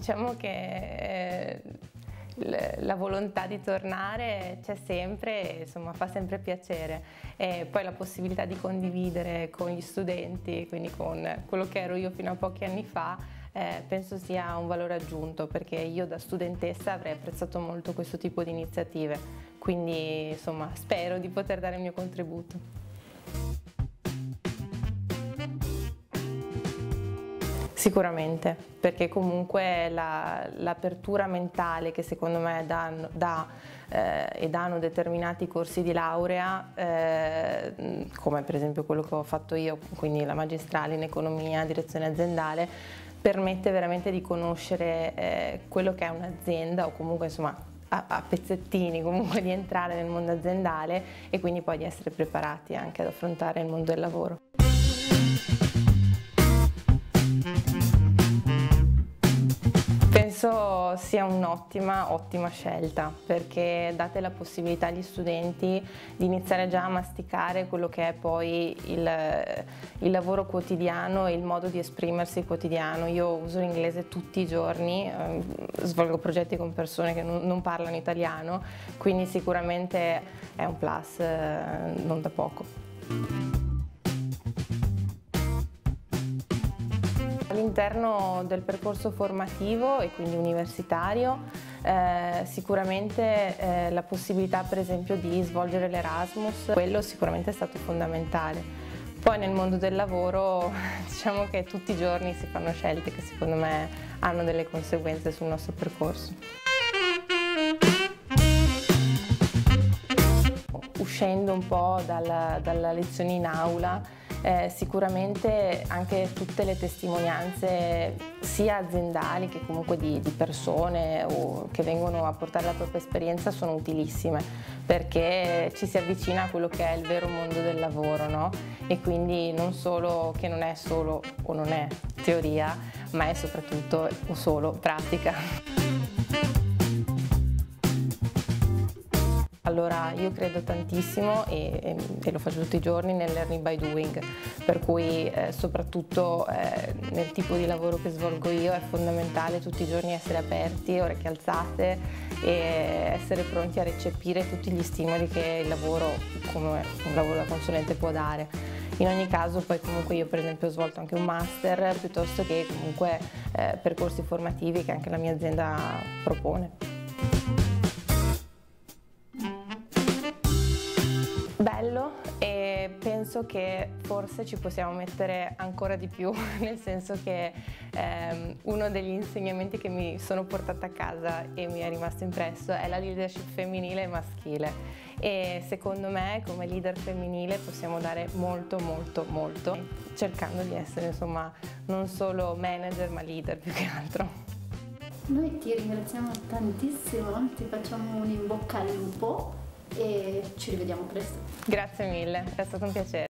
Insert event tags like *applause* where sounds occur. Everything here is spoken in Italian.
diciamo che eh, la volontà di tornare c'è sempre, insomma fa sempre piacere e poi la possibilità di condividere con gli studenti, quindi con quello che ero io fino a pochi anni fa, eh, penso sia un valore aggiunto perché io da studentessa avrei apprezzato molto questo tipo di iniziative, quindi insomma spero di poter dare il mio contributo. Sicuramente, perché comunque l'apertura la, mentale che secondo me danno, dà eh, e danno determinati corsi di laurea, eh, come per esempio quello che ho fatto io, quindi la magistrale in economia, direzione aziendale, permette veramente di conoscere eh, quello che è un'azienda o comunque insomma a, a, pezzettini comunque di entrare nel mondo aziendale e quindi poi di essere preparati anche ad affrontare il mondo del lavoro. Penso sia un'ottima, ottima scelta perché date la possibilità agli studenti di iniziare già a masticare quello che è poi il, il lavoro quotidiano e il modo di esprimersi quotidiano. Io uso l'inglese tutti i giorni, eh, svolgo progetti con persone che non, non, parlano italiano, quindi sicuramente è un plus eh, non da poco. All'interno del percorso formativo e quindi universitario eh, sicuramente eh, la possibilità per esempio di svolgere l'Erasmus, quello sicuramente è stato fondamentale. Poi nel mondo del lavoro *laughs* diciamo che tutti i giorni si fanno scelte che secondo me hanno delle conseguenze sul nostro percorso. Uscendo un po' dalla, dalla lezione in aula, eh, sicuramente anche tutte le testimonianze sia aziendali che comunque di, di persone che vengono a portare la propria esperienza sono utilissime perché ci si avvicina a quello che è il vero mondo del lavoro no? e quindi non solo che non è solo o non è teoria ma è soprattutto o solo pratica. Allora io credo tantissimo e, e, e, lo faccio tutti i giorni nel learning by doing, per cui eh, soprattutto eh, nel tipo di lavoro che svolgo io è fondamentale tutti i giorni essere aperti, orecchie alzate e essere pronti a recepire tutti gli stimoli che il lavoro, come un lavoro da consulente può dare. In ogni caso poi comunque io per esempio ho svolto anche un master piuttosto che comunque eh, percorsi formativi che anche la mia azienda propone. Bello e penso che forse ci possiamo mettere ancora di più, *laughs* nel senso che ehm, uno degli insegnamenti che mi sono portata a casa e mi è rimasto impresso è la leadership femminile e maschile e secondo me come leader femminile possiamo dare molto molto molto cercando di essere insomma non solo manager ma leader più che altro. Noi ti ringraziamo tantissimo, ti facciamo un in bocca al lupo e ci rivediamo presto. Grazie mille, è stato un piacere.